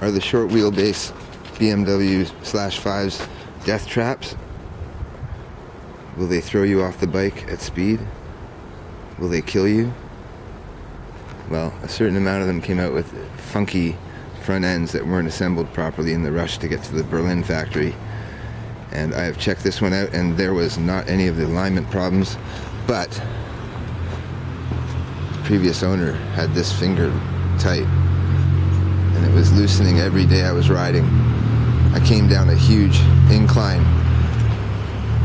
are the short wheelbase BMW slash 5s death traps? Will they throw you off the bike at speed? Will they kill you? Well, a certain amount of them came out with funky front ends that weren't assembled properly in the rush to get to the Berlin factory. And I have checked this one out and there was not any of the alignment problems, but the previous owner had this finger tight and it was loosening every day I was riding. I came down a huge incline,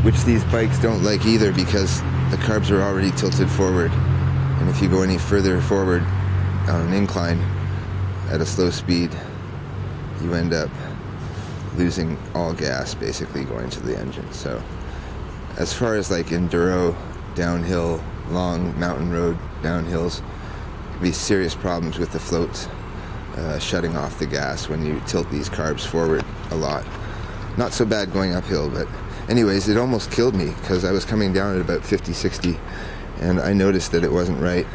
which these bikes don't like either because the carbs are already tilted forward. And if you go any further forward on an incline at a slow speed, you end up losing all gas basically going to the engine. So as far as like enduro, downhill, long mountain road downhills, be serious problems with the floats uh, shutting off the gas when you tilt these carbs forward a lot. Not so bad going uphill, but anyways, it almost killed me because I was coming down at about 50, 60 and I noticed that it wasn't right.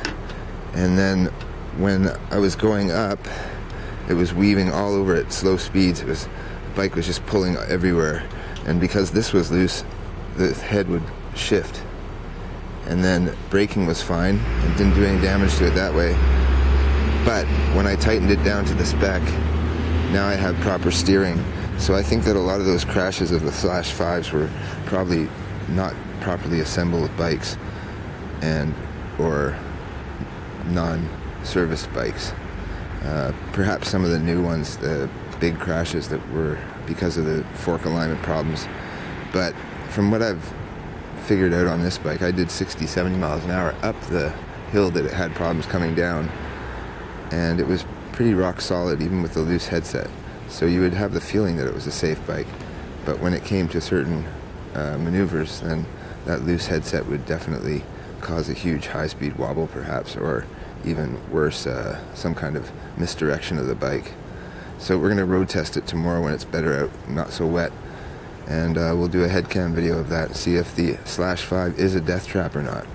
And then when I was going up, it was weaving all over at slow speeds. It was the bike was just pulling everywhere, and because this was loose, the head would shift. And then braking was fine and didn't do any damage to it that way. But when I tightened it down to the spec, now I have proper steering. So I think that a lot of those crashes of the Slash 5s were probably not properly assembled bikes and or non-serviced bikes. Uh, perhaps some of the new ones, the big crashes that were because of the fork alignment problems. But from what I've figured out on this bike, I did 60, 70 miles an hour up the hill that it had problems coming down. And it was pretty rock solid even with the loose headset. So you would have the feeling that it was a safe bike. But when it came to certain uh, maneuvers, then that loose headset would definitely cause a huge high-speed wobble perhaps, or even worse, uh, some kind of misdirection of the bike. So we're going to road test it tomorrow when it's better out, not so wet. And uh, we'll do a head cam video of that, see if the Slash 5 is a death trap or not.